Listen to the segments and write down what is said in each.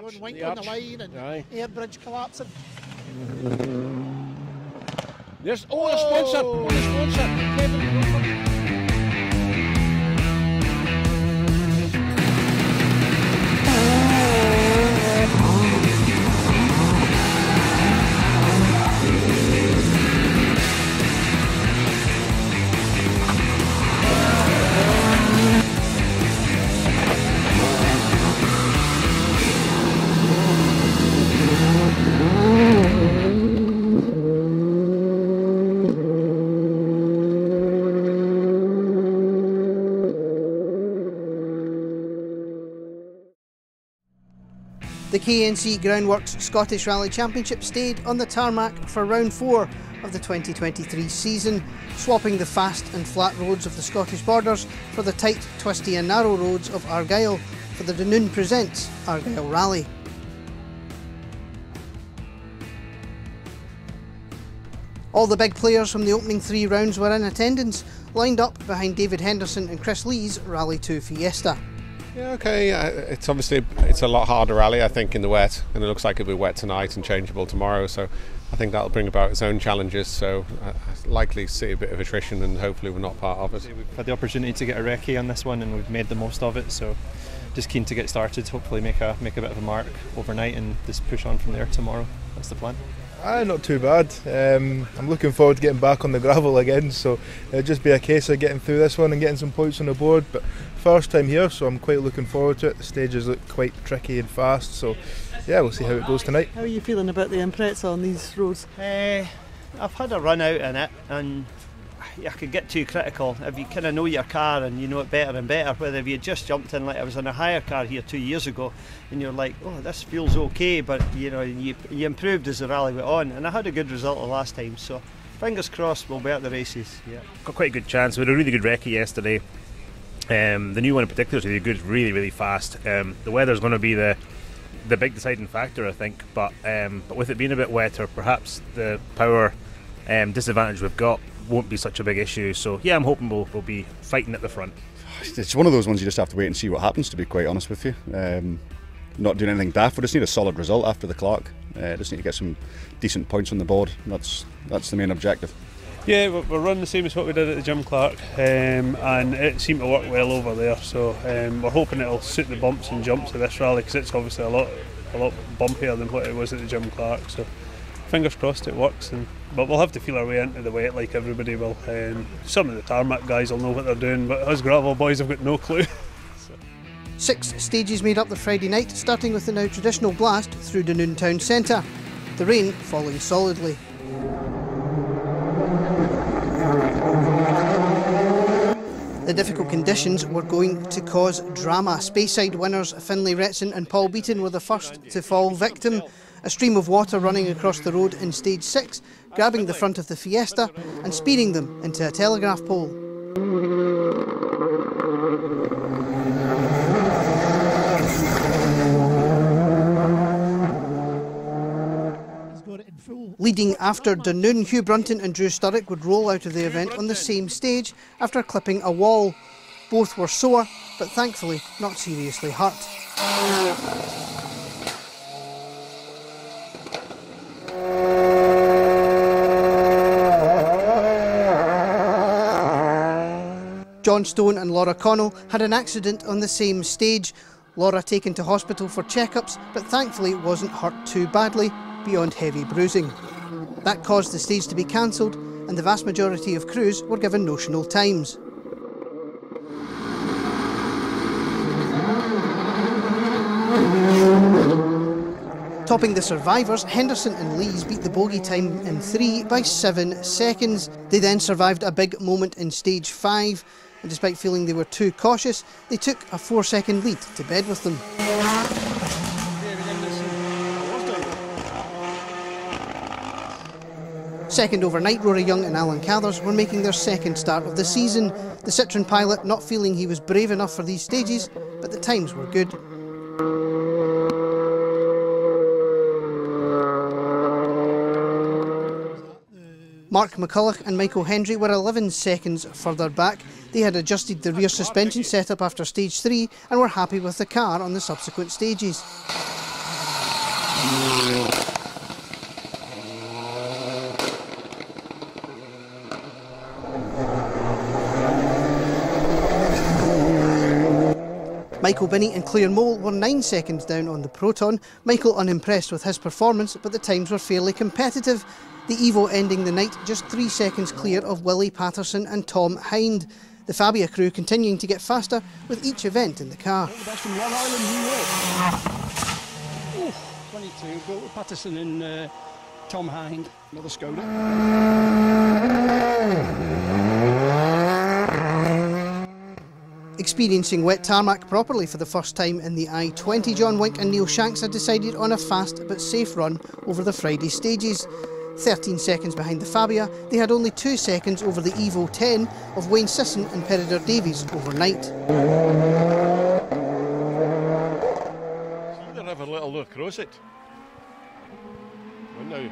John Wink the on the line and Aye. air bridge collapsing. There's oh, the sponsor, oh, the sponsor, Kevin The KNC Groundworks Scottish Rally Championship stayed on the tarmac for round four of the 2023 season, swapping the fast and flat roads of the Scottish borders for the tight, twisty, and narrow roads of Argyll for the Dunoon Presents Argyll Rally. All the big players from the opening three rounds were in attendance, lined up behind David Henderson and Chris Lees' Rally 2 Fiesta. Yeah, okay. It's obviously it's a lot harder rally, I think, in the wet, and it looks like it'll be wet tonight and changeable tomorrow. So I think that'll bring about its own challenges. So uh, likely see a bit of attrition, and hopefully we're not part of it. We've had the opportunity to get a recce on this one, and we've made the most of it. So just keen to get started. Hopefully make a make a bit of a mark overnight, and just push on from there tomorrow. That's the plan. Ah, not too bad. Um, I'm looking forward to getting back on the gravel again, so it'll just be a case of getting through this one and getting some points on the board. But first time here, so I'm quite looking forward to it. The stages look quite tricky and fast, so yeah, we'll see how it goes tonight. How are you feeling about the Impreza on these roads? Uh, I've had a run out in it, and I could get too critical if you kind of know your car and you know it better and better. Whether if you just jumped in like I was in a hire car here two years ago, and you're like, oh, this feels okay, but you know you, you improved as the rally went on, and I had a good result the last time. So fingers crossed, we'll be at the races. Yeah. got quite a good chance. We had a really good recce yesterday. Um, the new one in particular is really good, really, really fast. Um, the weather's going to be the the big deciding factor, I think. But um, but with it being a bit wetter, perhaps the power um, disadvantage we've got won't be such a big issue. So yeah, I'm hoping we'll, we'll be fighting at the front. It's one of those ones you just have to wait and see what happens. To be quite honest with you, um, not doing anything daft. We just need a solid result after the clock. Uh, just need to get some decent points on the board. That's that's the main objective. Yeah, we're, we're running the same as what we did at the Jim Clark, um, and it seemed to work well over there. So um, we're hoping it'll suit the bumps and jumps of this rally because it's obviously a lot, a lot bumpier than what it was at the Jim Clark. So fingers crossed it works. And but we'll have to feel our way into the wet like everybody will. Um, some of the tarmac guys will know what they're doing, but us gravel boys have got no clue. Six stages made up the Friday night, starting with the now traditional blast through Dunoon town centre. The rain falling solidly. The difficult conditions were going to cause drama. Speyside winners Finlay Retson and Paul Beaton were the first to fall victim. A stream of water running across the road in stage six, grabbing the front of the Fiesta and speeding them into a telegraph pole. Leading after Dunoon, Hugh Brunton and Drew Sturrock would roll out of the event on the same stage after clipping a wall. Both were sore, but thankfully not seriously hurt. John Stone and Laura Connell had an accident on the same stage. Laura taken to hospital for checkups, but thankfully wasn't hurt too badly beyond heavy bruising. That caused the stage to be cancelled, and the vast majority of crews were given notional times. Topping the survivors, Henderson and Lees beat the bogey time in three by seven seconds. They then survived a big moment in stage five, and despite feeling they were too cautious, they took a four second lead to bed with them. Second overnight, Rory Young and Alan Cathers were making their second start of the season. The Citroen pilot not feeling he was brave enough for these stages, but the times were good. Mark McCulloch and Michael Hendry were 11 seconds further back. They had adjusted the rear suspension setup after stage 3 and were happy with the car on the subsequent stages. Michael Binney and Claire Mole were nine seconds down on the Proton. Michael unimpressed with his performance, but the times were fairly competitive. The Evo ending the night just three seconds clear of Willie Patterson and Tom Hind. The Fabia crew continuing to get faster with each event in the car. York. 22, go with Patterson and uh, Tom Hind, another Skoda. Experiencing wet tarmac properly for the first time in the I-20, John Wink and Neil Shanks had decided on a fast but safe run over the Friday stages. 13 seconds behind the Fabia, they had only 2 seconds over the Evo 10 of Wayne Sisson and Peredur Davies overnight. Either have a little look across it. Well, now.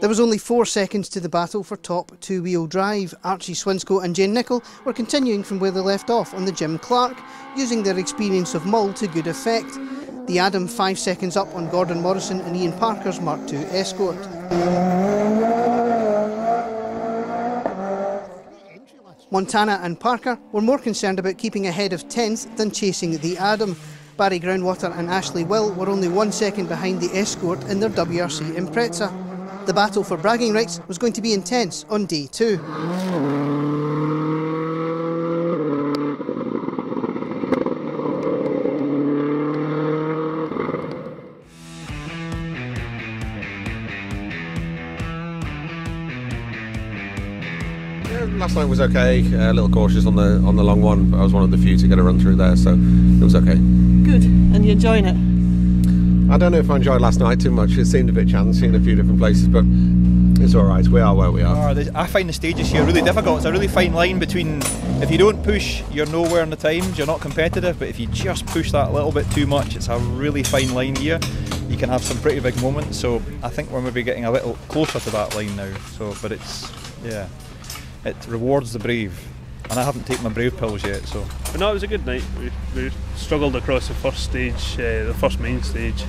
There was only four seconds to the battle for top two-wheel drive. Archie Swinscoe and Jane Nichol were continuing from where they left off on the Jim Clark, using their experience of Mull to good effect. The Adam five seconds up on Gordon Morrison and Ian Parker's Mark II Escort. Morrison and Parker were more concerned about keeping ahead of 10th than chasing the Adam. Barry Groundwater and Ashley Will were only one second behind the Escort in their WRC Impreza. The battle for bragging rights was going to be intense on day two. Last night was okay. Uh, a little cautious on the on the long one, but I was one of the few to get a run through there, so it was okay. Good. And you're enjoying it? I don't know if I enjoyed last night too much. It seemed a bit chancy in a few different places, but it's all right. We are where we are. Oh, I find the stages here really difficult. It's a really fine line between if you don't push, you're nowhere in the times, you're not competitive, but if you just push that a little bit too much, it's a really fine line here. You can have some pretty big moments, so I think we're maybe getting a little closer to that line now. So, but it's yeah, it rewards the brave, and I haven't taken my brave pills yet. So, But no, it was a good night. We, we struggled across the first stage, uh, the first main stage.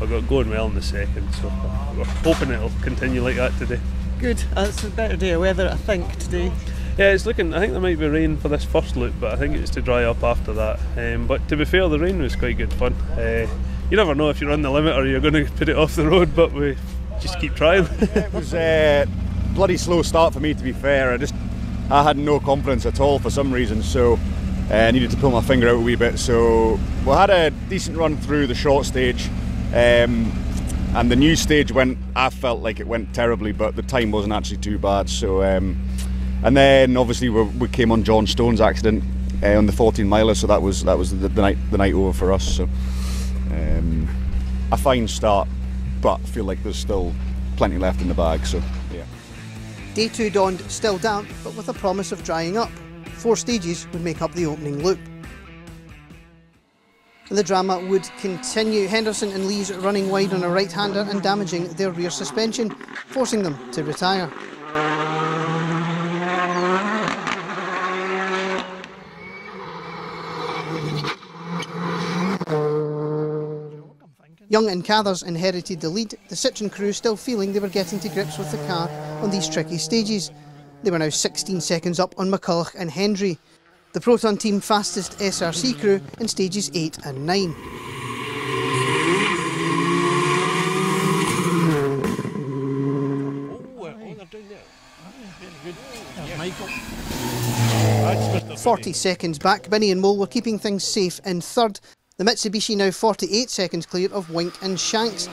We got going well in the second, so we're hoping it'll continue like that today. Good. Uh, it's a better day of weather, I think, today. Yeah, it's looking. I think there might be rain for this first loop, but I think it's to dry up after that. Um, but to be fair, the rain was quite good fun. Uh, you never know if you're on the limit or you're going to put it off the road, but we just keep trying. it was a bloody slow start for me, to be fair. I just I had no confidence at all for some reason, so uh, I needed to pull my finger out a wee bit. So we had a decent run through the short stage, um, and the new stage went. I felt like it went terribly, but the time wasn't actually too bad. So, um, and then obviously we, we came on John Stone's accident uh, on the 14 miler, so that was that was the, the night the night over for us. So, um, a fine start, but feel like there's still plenty left in the bag. So. Day two dawned still damp, but with a promise of drying up. Four stages would make up the opening loop. The drama would continue. Henderson and Lees running wide on a right-hander and damaging their rear suspension, forcing them to retire. Young and Cathers inherited the lead, the Citroen crew still feeling they were getting to grips with the car on these tricky stages. They were now 16 seconds up on McCulloch and Hendry. The Proton team fastest SRC crew in stages 8 and 9. Michael. 40 seconds back, Binny and Mole were keeping things safe in third. The Mitsubishi now 48 seconds clear of Wink and Shanks.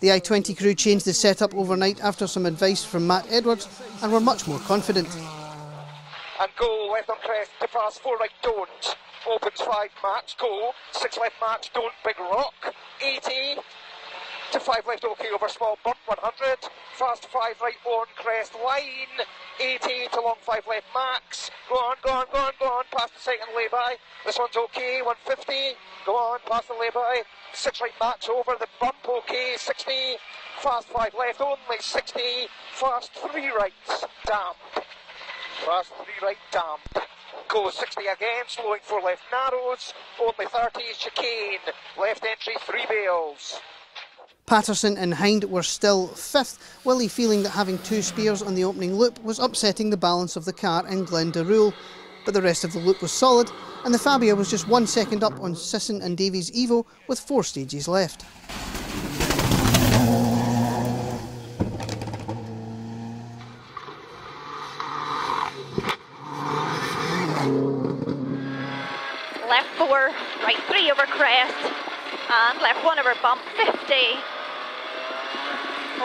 The I-20 crew changed the setup overnight after some advice from Matt Edwards and were much more confident. and go left on crest to pass four right don't. Opens five max go. Six left max don't. Big rock. 80 to five left okay over small bump 100 fast five right on crest line 80 to long five left max. Go on go on go on go on. Past the second lay-by this one's okay 150 go on past the lay-by six right max over the bump okay 60 fast five left only 60 fast three rights damp. Fast three right damp. goes 60 again, slowing for left narrows, only 30 chicane, left entry three bales. Patterson and Hind were still fifth, Willie feeling that having two spears on the opening loop was upsetting the balance of the car in Glendaruel. But the rest of the loop was solid, and the Fabia was just one second up on Sisson and Davies Evo with four stages left. Left four, right three over crest, and left one over bump 50.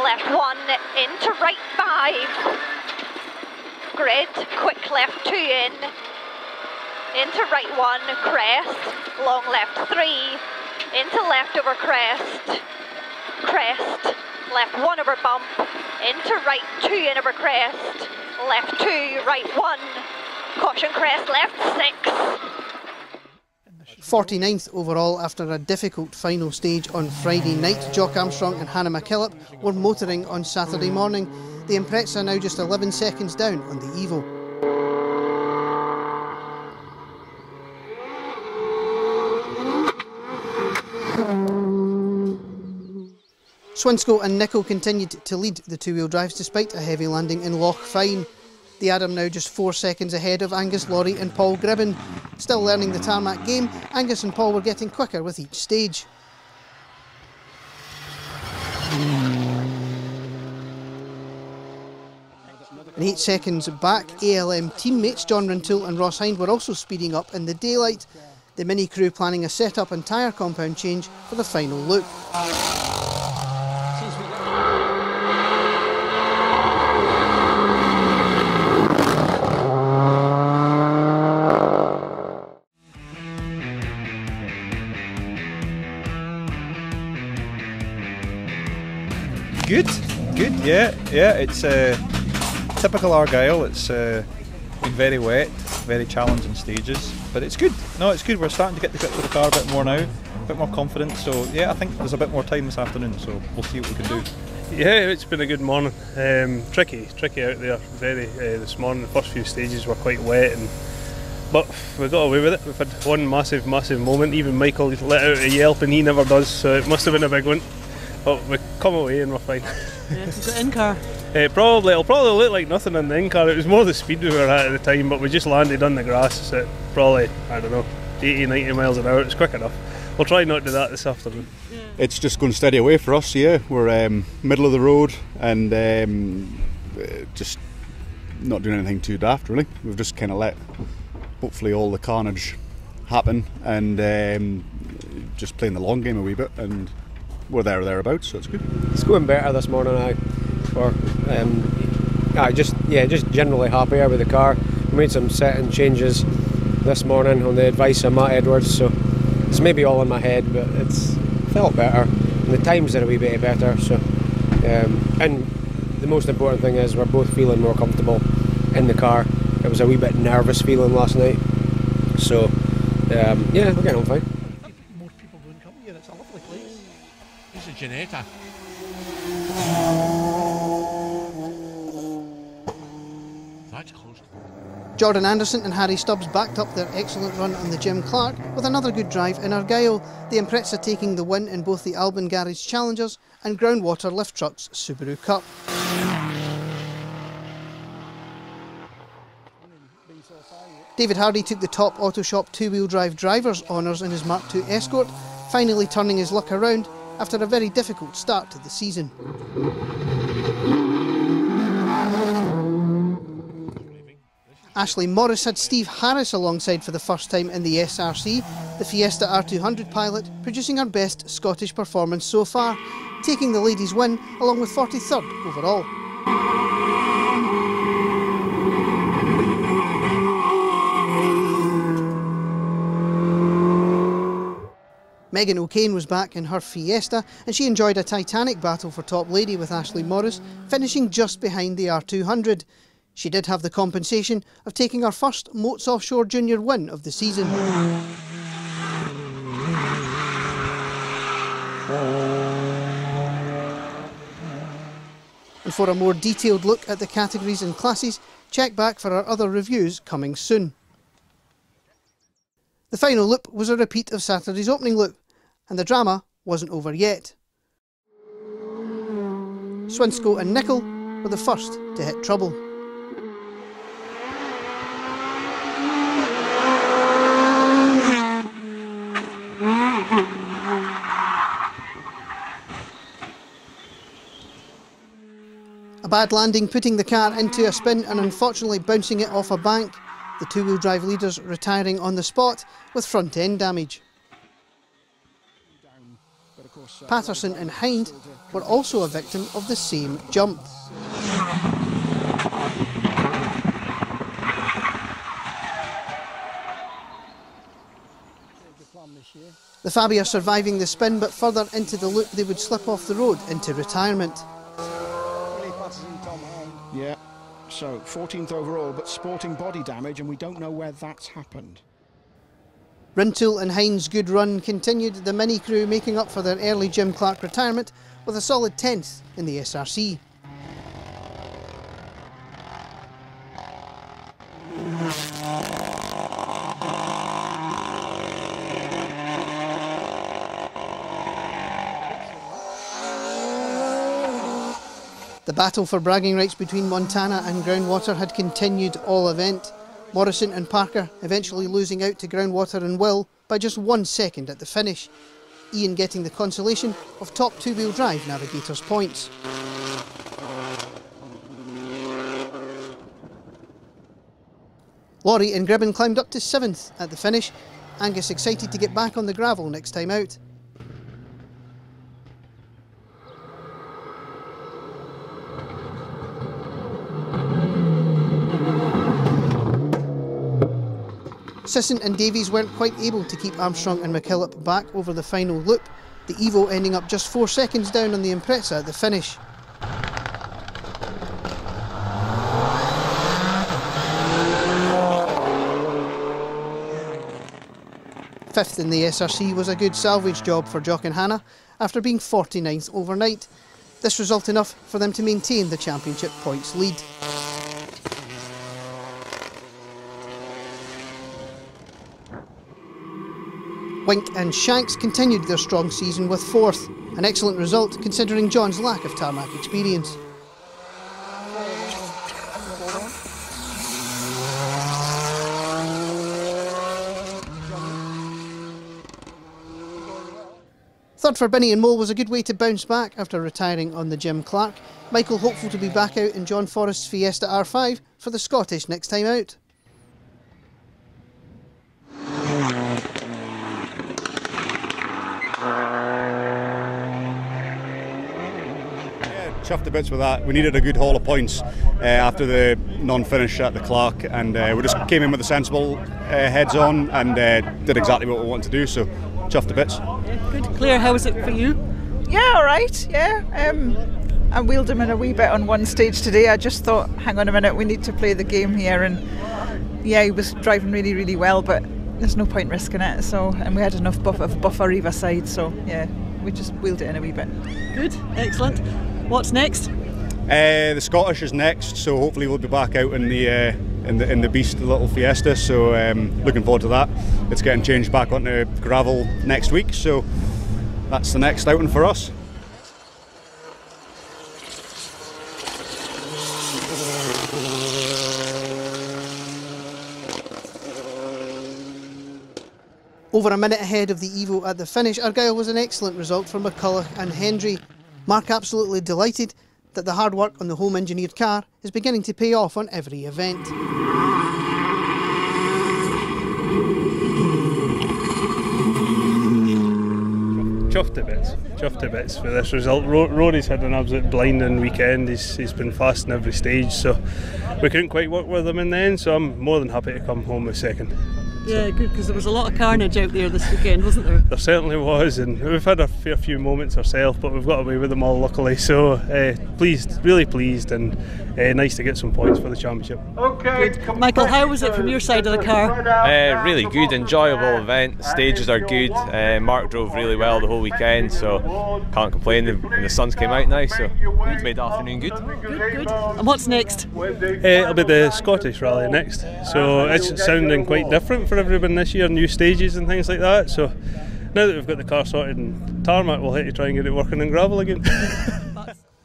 Left one into right five. Grid, quick left two in. Into right one, crest. Long left three. Into left over crest. Crest. Left one over bump. Into right two in over crest. Left two, right one. Caution crest, left six. 49th overall after a difficult final stage on Friday night. Jock Armstrong and Hannah McKillop were motoring on Saturday morning. The Impreza now just 11 seconds down on the Evo. Swinsko and Nicol continued to lead the two-wheel drives despite a heavy landing in Loch Fyne. The Adam now just four seconds ahead of Angus Laurie and Paul Gribben. Still learning the tarmac game, Angus and Paul were getting quicker with each stage. And eight seconds back, ALM teammates John Rintoul and Ross Hind were also speeding up in the daylight. The Mini crew planning a setup and tyre compound change for the final loop. Yeah. It's uh, typical Argyll. It's uh, been very wet, very challenging stages, but it's good. No, it's good. We're starting to get the grip of the car a bit more now, a bit more confident. So yeah, I think there's a bit more time this afternoon. So we'll see what we can do. Yeah, it's been a good morning. Um, tricky, tricky out there. Very uh, this morning. The first few stages were quite wet, and but we got away with it. We've had one massive, massive moment. Even Michael let out a yelp, and he never does. So it must have been a big one. But we come away and we're fine. Yeah, you've got in car. Uh, probably, it'll probably look like nothing in the in car. It was more the speed we were at at the time, but we just landed on the grass at probably, I don't know, 80, 90 miles an hour. It's quick enough. We'll try not to do that this afternoon. It's just going steady away for us. Yeah, we're um, middle of the road and um, uh, just not doing anything too daft. Really, we've just kind of let hopefully all the carnage happen and um, just playing the long game a wee bit and we're there or thereabouts, so it's good. It's going better this morning. I, or um, I just yeah, just generally happier with the car. We made some setting changes this morning on the advice of Matt Edwards, so it's maybe all in my head, but it's felt better. And the times are a wee bit better. So, um, and the most important thing is we're both feeling more comfortable in the car. It was a wee bit nervous feeling last night, so um, yeah, we're getting on fine. Close. Jordan Anderson and Harry Stubbs backed up their excellent run on the Jim Clark with another good drive in Argyll, The Impreza taking the win in both the Albin Garage Challengers and Groundwater Lift Trucks Subaru Cup. David Hardy took the top Auto Shop two-wheel drive driver's honours in his Mark II Escort, finally turning his luck around after a very difficult start to the season. Ashley Morris had Steve Harris alongside for the first time in the SRC, the Fiesta R200 pilot, producing her best Scottish performance so far, taking the ladies' win along with 43rd overall. Megan O'Kane was back in her Fiesta and she enjoyed a titanic battle for top lady with Ashley Morris, finishing just behind the R200. She did have the compensation of taking her first Moats Offshore Junior win of the season. And for a more detailed look at the categories and classes, check back for our other reviews coming soon. The final loop was a repeat of Saturday's opening loop, and the drama wasn't over yet. Swinsko and Nicol were the first to hit trouble. A bad landing putting the car into a spin and unfortunately bouncing it off a bank. The two wheel drive leaders retiring on the spot with front end damage. Patterson and Hind were also a victim of the same jump. The Fabia surviving the spin, but further into the loop they would slip off the road into retirement. Yeah, so 14th overall, but sporting body damage, and we don't know where that's happened. Rintoul and Hind's good run continued, the Mini crew making up for their early Jim Clark retirement with a solid 10th in the SRC. The battle for bragging rights between Morrison and Groundwater had continued all event. Morrison and Parker eventually losing out to Groundwater and Will by just one second at the finish. Ian getting the consolation of top two-wheel drive navigators points. Laurie and Gribben climbed up to seventh at the finish. Angus excited to get back on the gravel next time out. Sisson and Davies weren't quite able to keep Armstrong and McKillop back over the final loop, the Evo ending up just four seconds down on the Impreza at the finish. Fifth in the SRC was a good salvage job for Jock and Hannah after being 49th overnight. This result enough for them to maintain the championship points lead. Wink and Shanks continued their strong season with fourth, an excellent result considering John's lack of tarmac experience. Third for Binny and Mole was a good way to bounce back after retiring on the Jim Clark. Michael hopeful to be back out in John Forrest's Fiesta R5 for the Scottish next time out. Chuffed to bits with that. We needed a good haul of points uh, after the non-finish at the Clark, and uh, we just came in with a sensible uh, heads on and uh, did exactly what we wanted to do. So chuffed to bits. Good, Claire. How was it for you? Yeah, all right. Yeah. Um, I wheeled him in a wee bit on one stage today. I just thought, hang on a minute, we need to play the game here, and yeah, he was driving really, really well, but there's no point risking it. So, and we had enough buff of buffer either side, so yeah, we just wheeled it in a wee bit. Good, excellent. What's next? Uh, the Scottish is next, so hopefully we'll be back out in the uh, in the in the beast, the little Fiesta. So um, looking forward to that. It's getting changed back onto gravel next week, so that's the next outing for us. Over a minute ahead of the Evo at the finish, Argyll was an excellent result for McCulloch and Hendry. Mark absolutely delighted that the hard work on the home engineered car is beginning to pay off on every event. Chuffed to bits, chuffed to bits for this result. Ro- Rory's had an absolute blinding weekend. He's, he's been fast in every stage, so we couldn't quite work with him in the end. So I'm more than happy to come home with second. Yeah, good because there was a lot of carnage out there this weekend, wasn't there? There certainly was, and we've had a fair few moments ourselves, but we've got away with them all luckily. So uh, pleased, really pleased, and uh, nice to get some points for the championship. Okay. Good. Michael, how was it from your side of the car? Uh, really good, enjoyable event. Stages are good. Uh, Mark drove really well the whole weekend, so can't complain. The, and the suns came out nice, so good. made the afternoon good. Good, good. And what's next? Uh, it'll be the Scottish rally next, so it's sounding quite different for for everyone this year, new stages and things like that. So now that we've got the car sorted in tarmac, we'll hit to try and get it working in gravel again.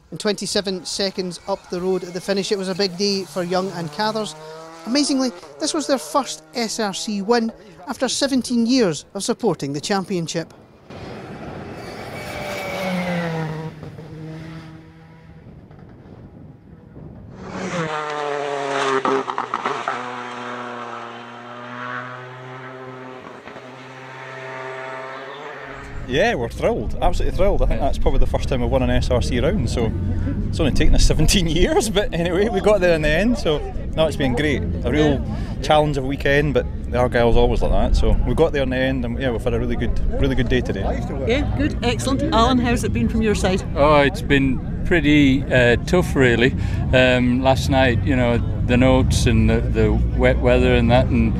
And 27 seconds up the road at the finish, it was a big day for Young and Cathers. Amazingly, this was their first SRC win after 17 years of supporting the championship. Yeah, we're thrilled, absolutely thrilled. I think that's probably the first time we've won an SRC round, so it's only taken us 17 years, but anyway, we got there in the end, so no, it's been great. A real challenge of a weekend, but the Argyll's always like that, so we got there in the end, and yeah, we've had a really good, really good day today. Yeah, good, excellent. Alan, how's it been from your side? Oh, it's been pretty uh, tough, really. Um, last night, you know, the notes and the, the wet weather and that, and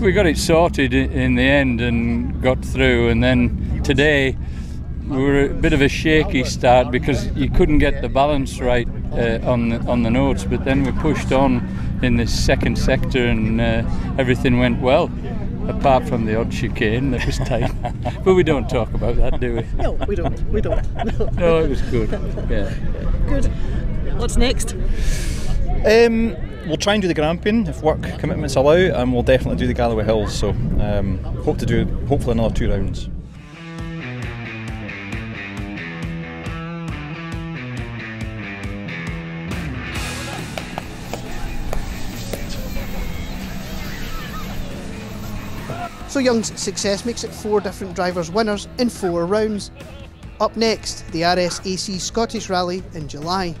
we got it sorted in the end and got through. And then today, we were a bit of a shaky start because you couldn't get the balance right uh, on the, on the notes. But then we pushed on in this second sector, and uh, everything went well. Apart from the odd chicane that was tight, but we don't talk about that, do we? No, we don't. We don't. No, No, it was good. Yeah. Good. What's next? Um, we'll try and do the Grampian if work commitments allow, and we'll definitely do the Galloway Hills. So um, hope to do hopefully another two rounds. So Young's success makes it four different drivers winners in four rounds. Up next, the RSAC Scottish Rally in July.